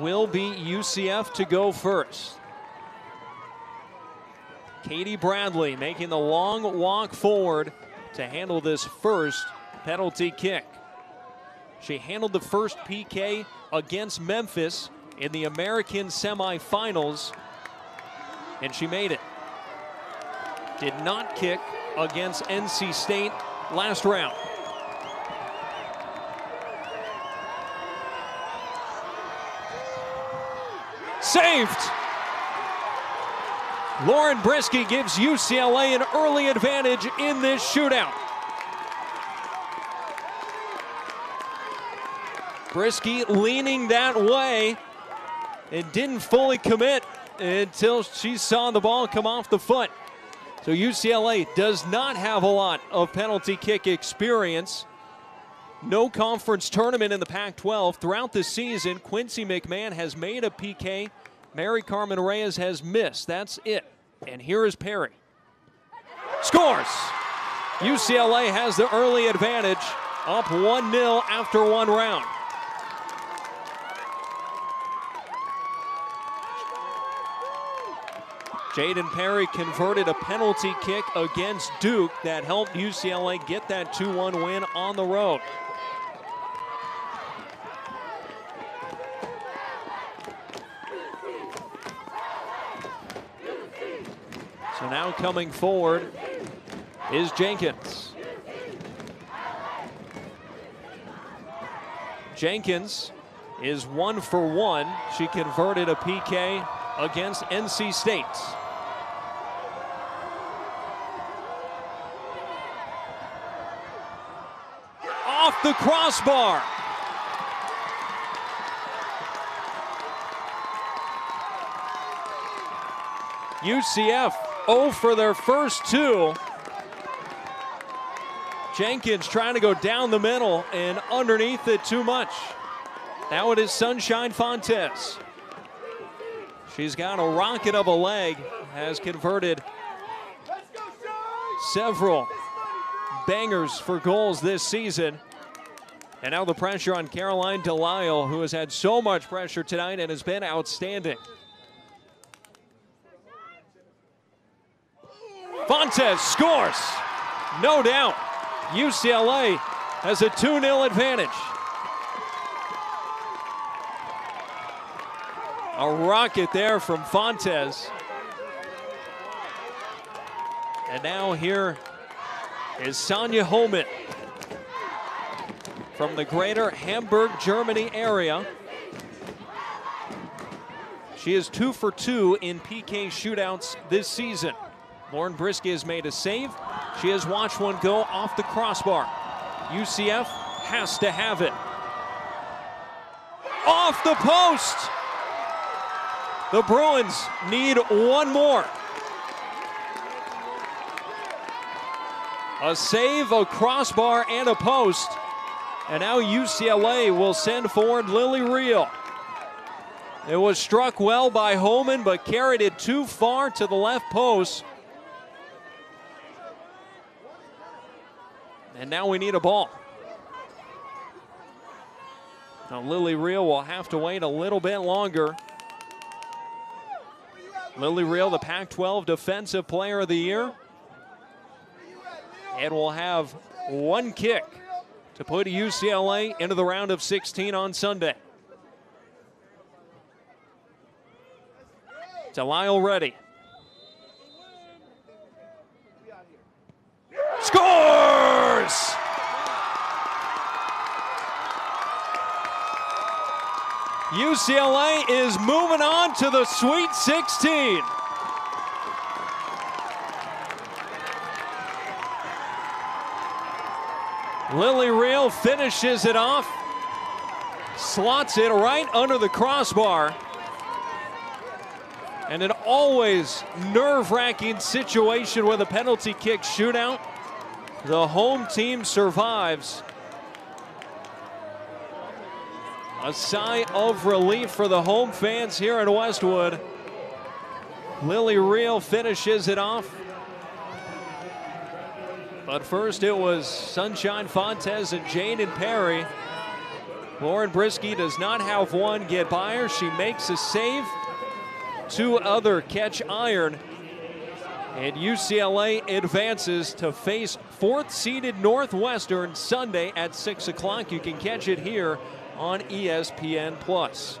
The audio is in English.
will be UCF to go first. Katie Bradley making the long walk forward to handle this first penalty kick. She handled the first PK against Memphis in the American semifinals, and she made it. Did not kick against NC State last round. Saved! Lauren Brzykcy gives UCLA an early advantage in this shootout. Brzykcy leaning that way and didn't fully commit until she saw the ball come off the foot. So UCLA does not have a lot of penalty kick experience. No conference tournament in the Pac 12. Throughout the season, Quincy McMahon has made a PK. Maricarmen Reyes has missed. That's it. And here is Perry. Scores! UCLA has the early advantage, up 1 0 after one round. Jayden Perry converted a penalty kick against Duke that helped UCLA get that 2 1 win on the road. Now coming forward is Jenkins. Jenkins is one for one. She converted a PK against NC State. Off the crossbar. UCF 0 for their first two. Jenkins trying to go down the middle and underneath it too much. Now it is Sunshine Fontes. She's got a rocket of a leg, has converted several bangers for goals this season. And now the pressure on Caroline Delisle, who has had so much pressure tonight and has been outstanding. Fontes scores. No doubt. UCLA has a 2 0 advantage. A rocket there from Fontes. And now here is Sonia Holman from the greater Hamburg, Germany area. She is two for two in PK shootouts this season. Lauren Brzykcy has made a save. She has watched one go off the crossbar. UCF has to have it. Off the post! The Bruins need one more. A save, a crossbar, and a post. And now UCLA will send forward Lilly Reale. It was struck well by Holman, but carried it too far to the left post. And now we need a ball. Now Lilly Reale will have to wait a little bit longer. Lilly Reale, the Pac 12 Defensive Player of the Year. And will have one kick to put UCLA into the round of 16 on Sunday. Delisle ready. Scores! UCLA is moving on to the Sweet 16. Lilly Reale finishes it off, slots it right under the crossbar. And an always nerve wracking situation with a penalty kick shootout. The home team survives. A sigh of relief for the home fans here in Westwood. Lilly Reale finishes it off. But first it was Sunshine Fontes and Jayden Perry Lauren Brzykcy does not have one get by her. She makes a save. Two other catch iron. And UCLA advances to face fourth seeded Northwestern Sunday at 6 o'clock. You can catch it here on ESPN Plus.